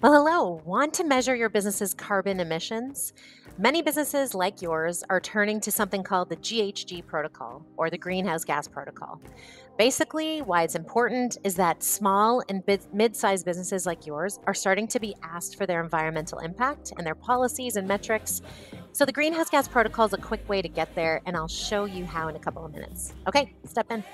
Well, hello. Want to measure your business's carbon emissions? Many businesses like yours are turning to something called the GHG protocol or the Greenhouse Gas Protocol. Basically, why it's important is that small and mid sized businesses like yours are starting to be asked for their environmental impact and their policies and metrics. So, the Greenhouse Gas Protocol is a quick way to get there, and I'll show you how in a couple of minutes. Okay, step in.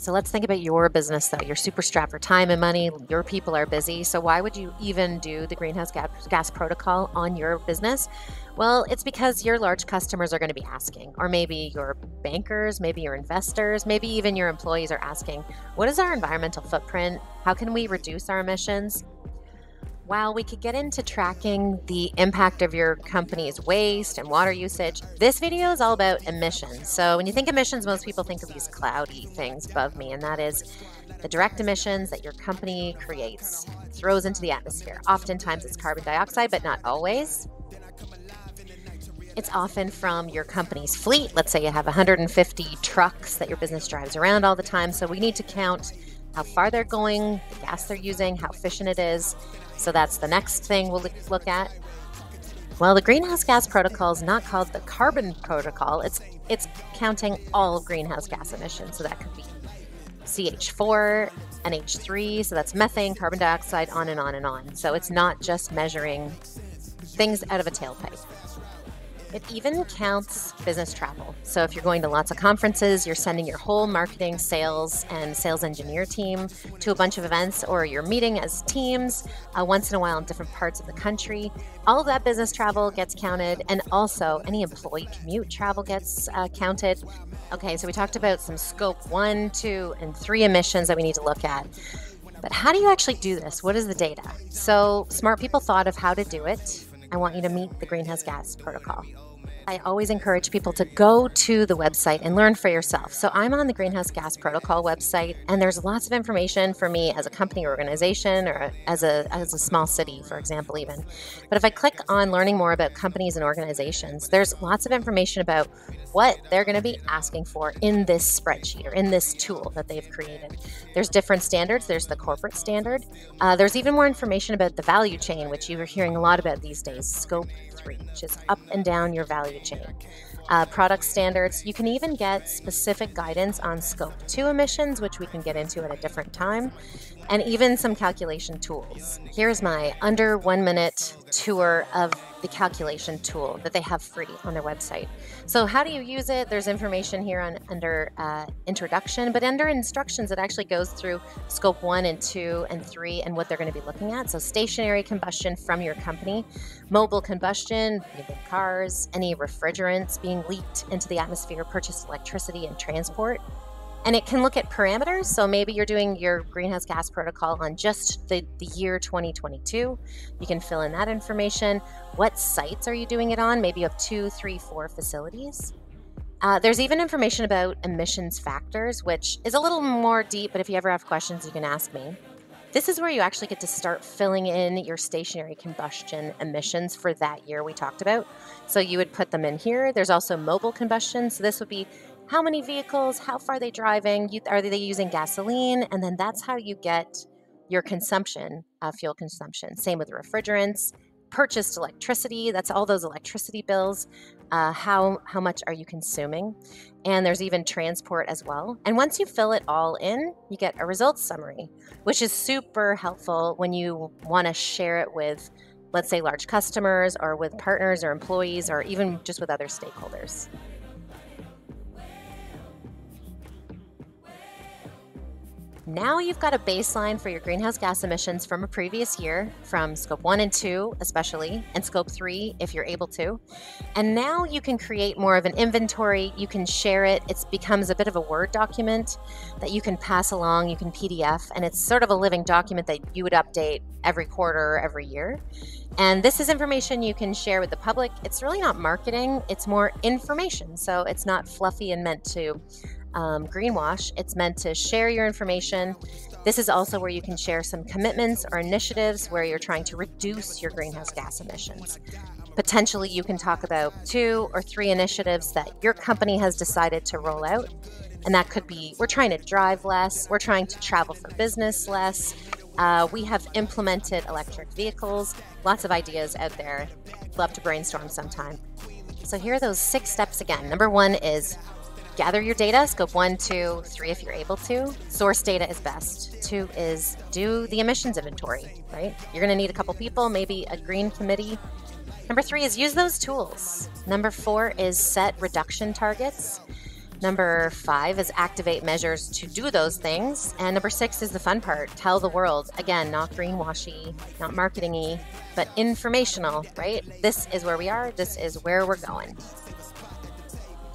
So let's think about your business though. You're super strapped for time and money. Your people are busy. So why would you even do the greenhouse gas protocol on your business? Well, it's because your large customers are going to be asking, or maybe your bankers, maybe your investors, maybe even your employees are asking, what is our environmental footprint? How can we reduce our emissions? While we could get into tracking the impact of your company's waste and water usage, this video is all about emissions. So, when you think emissions, most people think of these cloudy things above me, and that is the direct emissions that your company creates, throws into the atmosphere. Oftentimes it's carbon dioxide, but not always. It's often from your company's fleet. Let's say you have 150 trucks that your business drives around all the time. So we need to count how far they're going, the gas they're using, how efficient it is, so that's the next thing we'll look at. Well, the greenhouse gas protocol is not called the carbon protocol. It's it's counting all greenhouse gas emissions. So that could be CH4, NH3, so that's methane, carbon dioxide, on and on and on. So it's not just measuring things out of a tailpipe. It even counts business travel. So if you're going to lots of conferences, you're sending your whole marketing, sales, and sales engineer team to a bunch of events, or you're meeting as teams uh, once in a while in different parts of the country. All of that business travel gets counted, and also any employee commute travel gets uh, counted. Okay, so we talked about some scope one, two, and three emissions that we need to look at. But how do you actually do this? What is the data? So, smart people thought of how to do it. I want you to meet the greenhouse gas protocol. I always encourage people to go to the website and learn for yourself. So I'm on the Greenhouse Gas Protocol website, and there's lots of information for me as a company or organization or as a, as a small city, for example, even. But if I click on learning more about companies and organizations, there's lots of information about what they're going to be asking for in this spreadsheet or in this tool that they've created. There's different standards. There's the corporate standard. Uh, there's even more information about the value chain, which you're hearing a lot about these days scope which is up and down your value chain. Uh, product standards. You can even get specific guidance on scope 2 emissions, which we can get into at a different time and even some calculation tools. Here's my under one minute tour of the calculation tool that they have free on their website. So, how do you use it? There's information here on under uh, introduction, but under instructions, it actually goes through scope one and two and three and what they're going to be looking at. So, stationary combustion from your company, mobile combustion, cars, any refrigerants being leaked into the atmosphere, purchased electricity, and transport. And it can look at parameters. So maybe you're doing your greenhouse gas protocol on just the, the year 2022. You can fill in that information. What sites are you doing it on? Maybe you have two, three, four facilities. Uh, there's even information about emissions factors, which is a little more deep, but if you ever have questions, you can ask me. This is where you actually get to start filling in your stationary combustion emissions for that year we talked about. So you would put them in here. There's also mobile combustion. So this would be how many vehicles, how far are they driving, are they using gasoline? And then that's how you get your consumption, uh, fuel consumption. Same with refrigerants, purchased electricity, that's all those electricity bills. Uh, how, how much are you consuming? And there's even transport as well. And once you fill it all in, you get a results summary, which is super helpful when you want to share it with, let's say, large customers or with partners or employees or even just with other stakeholders. Now you've got a baseline for your greenhouse gas emissions from a previous year, from scope one and two, especially, and scope three, if you're able to. And now you can create more of an inventory. You can share it. It becomes a bit of a Word document that you can pass along. You can PDF, and it's sort of a living document that you would update every quarter every year. And this is information you can share with the public. It's really not marketing, it's more information. So it's not fluffy and meant to um, greenwash. It's meant to share your information. This is also where you can share some commitments or initiatives where you're trying to reduce your greenhouse gas emissions. Potentially, you can talk about two or three initiatives that your company has decided to roll out. And that could be we're trying to drive less, we're trying to travel for business less, uh, we have implemented electric vehicles, lots of ideas out there. Love to brainstorm sometime. So, here are those six steps again. Number one is gather your data, scope one, two, three, if you're able to. Source data is best. Two is do the emissions inventory, right? You're going to need a couple people, maybe a green committee. Number three is use those tools. Number four is set reduction targets. Number five is activate measures to do those things. And number six is the fun part tell the world. Again, not greenwashy, not marketingy, but informational, right? This is where we are, this is where we're going.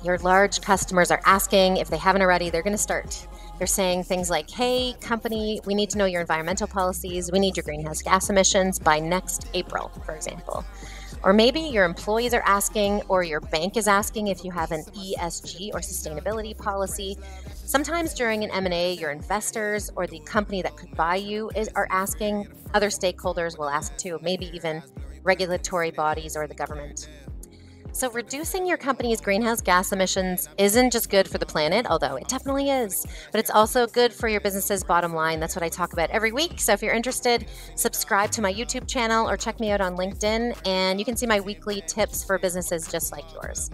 Your large customers are asking if they haven't already, they're going to start. They're saying things like, hey, company, we need to know your environmental policies. We need your greenhouse gas emissions by next April, for example. Or maybe your employees are asking, or your bank is asking if you have an ESG or sustainability policy. Sometimes during an M&A, your investors or the company that could buy you is, are asking. Other stakeholders will ask too, maybe even regulatory bodies or the government. So, reducing your company's greenhouse gas emissions isn't just good for the planet, although it definitely is, but it's also good for your business's bottom line. That's what I talk about every week. So, if you're interested, subscribe to my YouTube channel or check me out on LinkedIn, and you can see my weekly tips for businesses just like yours.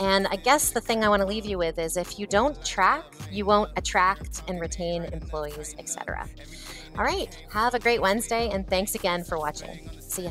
And I guess the thing I want to leave you with is if you don't track, you won't attract and retain employees, etc. All right, have a great Wednesday, and thanks again for watching. See ya.